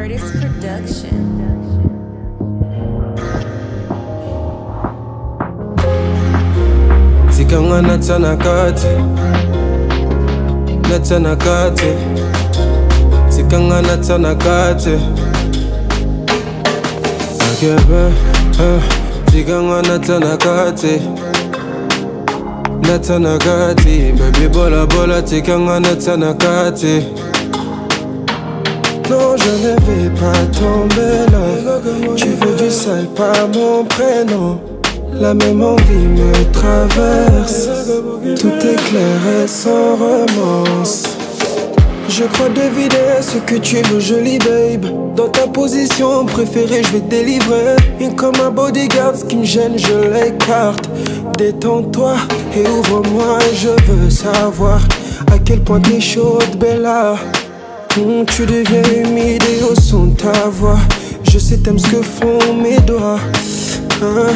Curtis Production. Zikanga natsana kati Natsana kati Zikanga natsana kati Akebe eh Zikanga natsana kati Natsana kati Baby bola bola Zikanga natsana kati Non je ne vais pas tomber là. Tu veux du sale pas mon prénom. La même envie me traverse. Tout est clair et sans romance Je crois deviner ce que tu veux jolie babe. Dans ta position préférée je vais te délivrer. Et comme un bodyguard ce qui me gêne je l'écarte. Détends-toi et ouvre-moi Je veux savoir à quel point t'es chaude Bella Tu deviens humide et au son de ta voix Je sais t'aimes ce que font mes doigts Hein?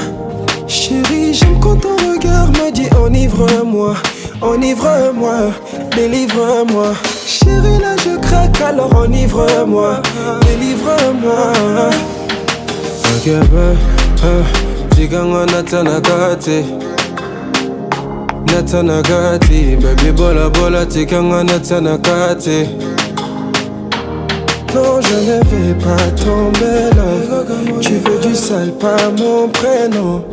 Chérie, j'aime quand ton regard me dit enivre-moi, enivre-moi, délivre-moi. Chérie, là je craque, alors enivre-moi, délivre-moi. Ok, ben, hein, Ziganga natanagati, natanagati, baby bola bola, Ziganga natanagati. Je ne vais pas tomber là. Tu veux du sale, pas mon prénom.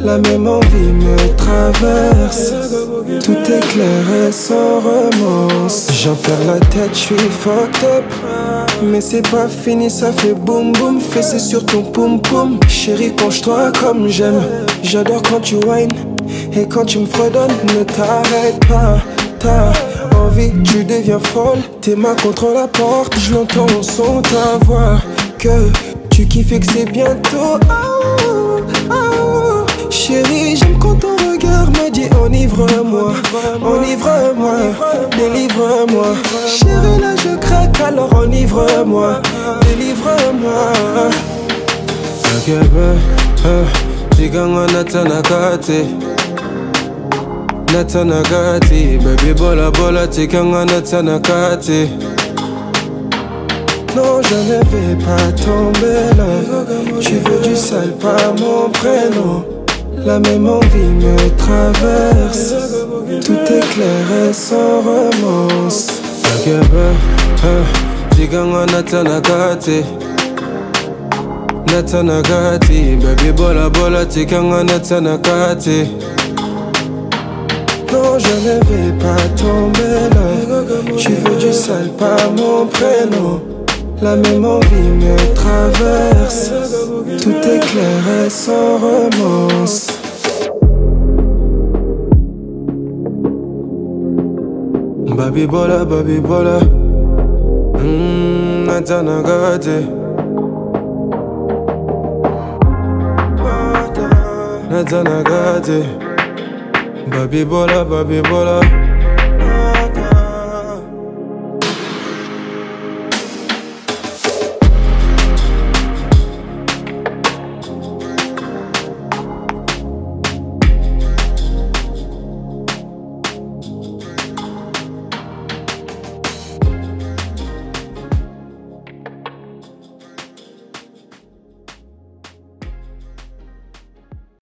La même envie me traverse. Tout est clair et sans romance. J'en perds la tête, je suis fucked up. Mais c'est pas fini, ça fait boum boum. Fessé sur ton poum poum. Chérie, penche-toi comme j'aime. J'adore quand tu whines. Et quand tu me fredonnes, ne t'arrête pas. T'as tu deviens folle. Tes mains contre la porte, je l'entends au son ta voix. Que tu kiffes et que c'est bientôt. Chérie, j'aime quand ton regard me dit enivre-moi, enivre-moi, délivre-moi. Chérie, là je craque, alors enivre-moi, délivre-moi. Natanagati baby bola bola tikanga natanagati non je ne vais pas tomber là. Tu veux du sale pas mon prénom. La même envie me traverse. Tout est clair et sans romance Agaba, hein, Ziganga natanagati Natanagati Baby bola bola tikanga natanagati je ne vais pas tomber là. Tu veux du sale, pas mon prénom. La même envie me traverse. Tout est clair et sans romance. Baby bola, baby bola. Mmm. Baby bola, baby bola